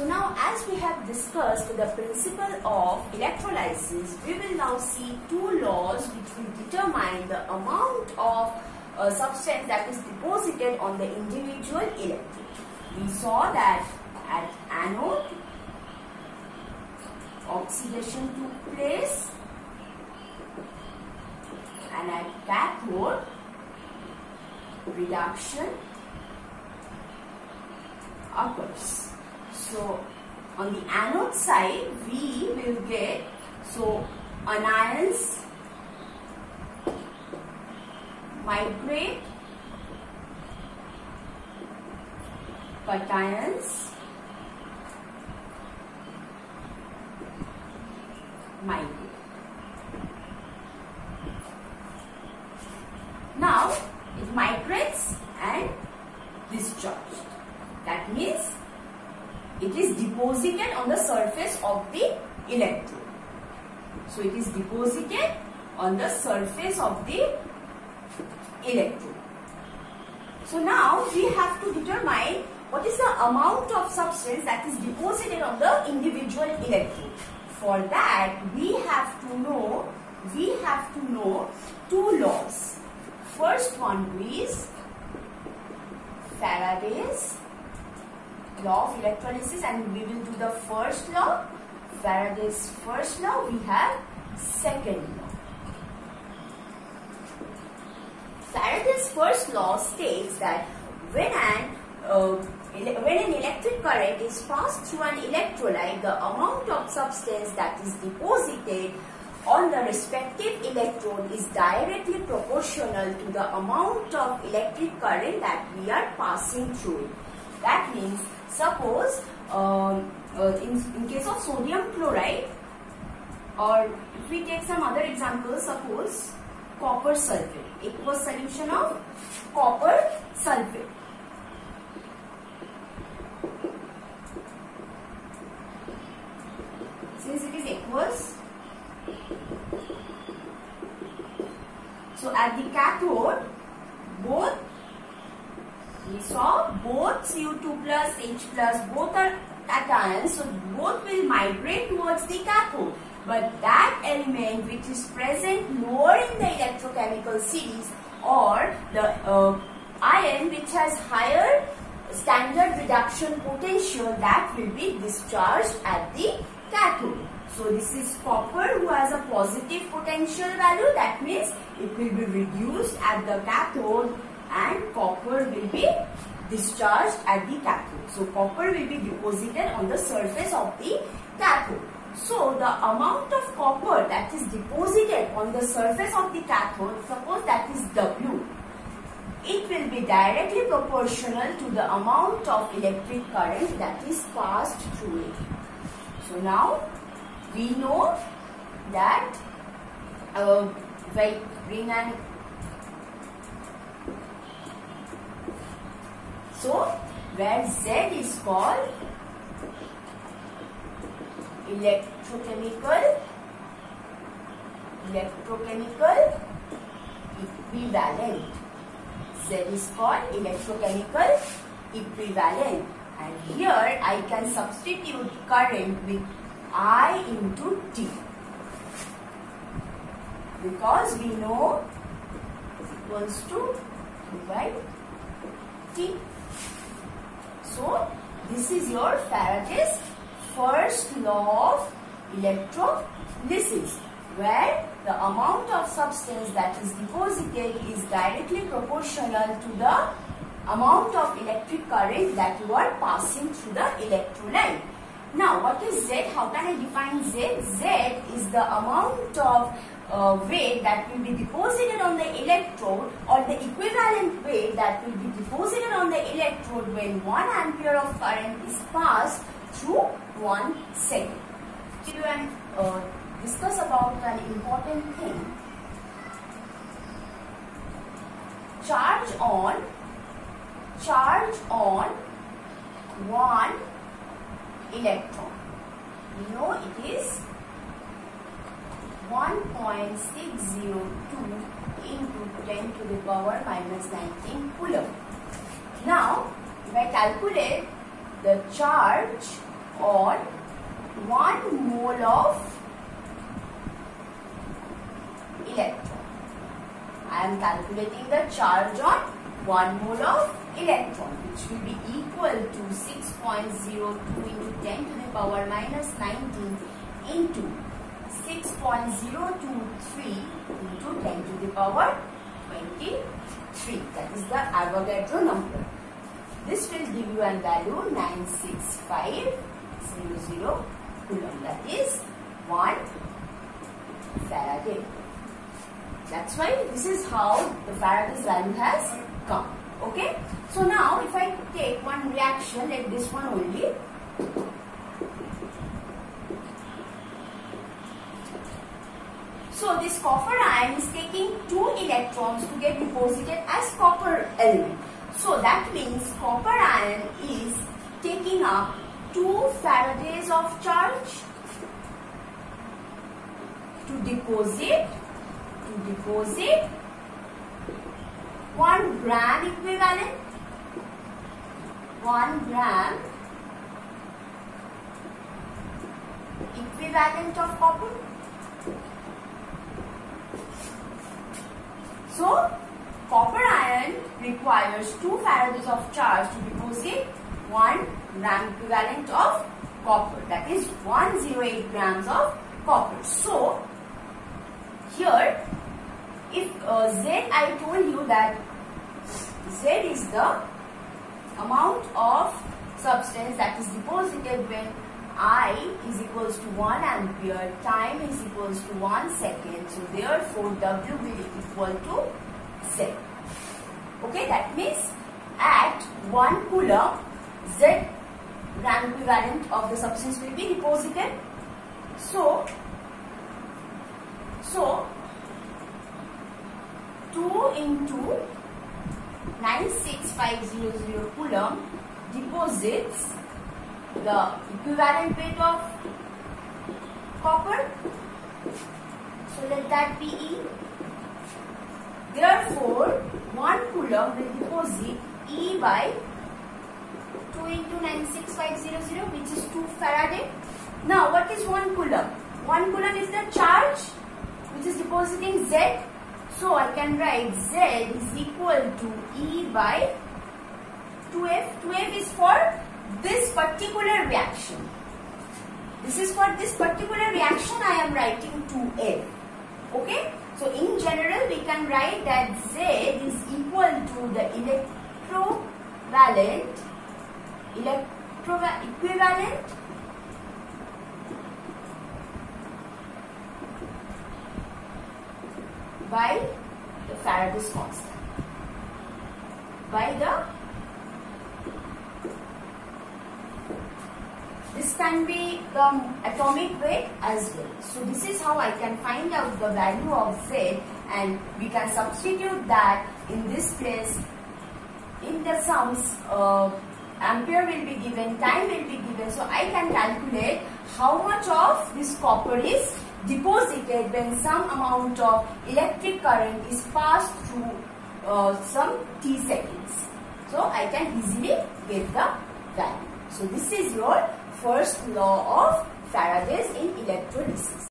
So now as we have discussed the principle of electrolysis, we will now see two laws which will determine the amount of uh, substance that is deposited on the individual electrode. We saw that at anode, oxidation took place and at cathode, reduction occurs. So on the anode side, we will get so anions migrate, cations migrate. Now it migrates and discharged. That means it is deposited on the surface of the electrode. So it is deposited on the surface of the electrode. So now we have to determine what is the amount of substance that is deposited on the individual electrode. For that we have to know we have to know two laws. First one is Faraday's law of electrolysis and we will do the first law. Faraday's first law, we have second law. Faraday's first law states that when an uh, when an electric current is passed through an electrolyte, the amount of substance that is deposited on the respective electrode is directly proportional to the amount of electric current that we are passing through. That means Suppose um, uh, in, in case of sodium chloride or if we take some other examples, suppose copper sulfate, aqueous solution of copper sulfate. Since it is aqueous, so at the cathode, both we saw both Cu2 plus H plus both are cations so both will migrate towards the cathode but that element which is present lower in the electrochemical series or the uh, ion which has higher standard reduction potential that will be discharged at the cathode. So this is copper who has a positive potential value that means it will be reduced at the cathode and copper will be discharged at the cathode. So copper will be deposited on the surface of the cathode. So the amount of copper that is deposited on the surface of the cathode, suppose that is W, it will be directly proportional to the amount of electric current that is passed through it. So now we know that uh, by bring an So, where Z is called electrochemical electrochemical equivalent. Z is called electrochemical equivalent. And here I can substitute current with I into T. Because we know equals to divide T. So, this is your Faraday's first law of electrolysis where the amount of substance that is deposited is directly proportional to the amount of electric current that you are passing through the electrolyte. Now, what is Z? How can I define Z? Z is the amount of uh, weight that will be deposited on the electrode or the equivalent weight that will be deposited on the electrode when 1 ampere of current is passed through 1 second. To and uh, discuss about an important thing. Charge on charge on one electron. You know it is 1.602 into 10 to the power minus 19 coulomb. Now, if I calculate the charge on 1 mole of electron. I am calculating the charge on 1 mole of electron which will be equal to 6.02 into 10 to the power minus 19 into 6.023 into 10 to the power 23. That is the Avogadro number. This will give you a value 96500 coulomb. That is 1 Faraday. That's why this is how the Faraday's value has come. Okay. So now if I take one reaction like this one only. So this copper ion is taking two electrons to get deposited as copper element. So that means copper ion is taking up 2 Faradays of charge to deposit to deposit 1 gram equivalent 1 gram equivalent of copper so copper ion requires 2 faradays of charge to deposit 1 gram equivalent of copper. That is 108 grams of copper. So here if uh, Z I told you that Z is the amount of substance that is deposited when I is equals to 1 ampere, time is equals to 1 second. So therefore W will equal to Z. Okay, that means at 1 coulomb Z gram equivalent of the substance will be deposited. So, so 2 into 96500 coulomb deposits the equivalent weight of copper. So let that be E. Therefore, 1 coulomb will deposit E by 2 into 96500 which is 2 Faraday. Now what is 1 coulomb? 1 coulomb is the charge which is depositing Z so I can write Z is equal to E by 2F. 2F is for this particular reaction. This is for this particular reaction I am writing 2F. Okay. So in general we can write that Z is equal to the electrovalent electro equivalent by the Faraday's constant. By the this can be the atomic weight as well. So this is how I can find out the value of Z and we can substitute that in this place in the sums uh, ampere will be given, time will be given. So I can calculate how much of this copper is deposited when some amount of electric current is passed through uh, some t seconds. So I can easily get the value. So this is your first law of Faraday's in electrolysis.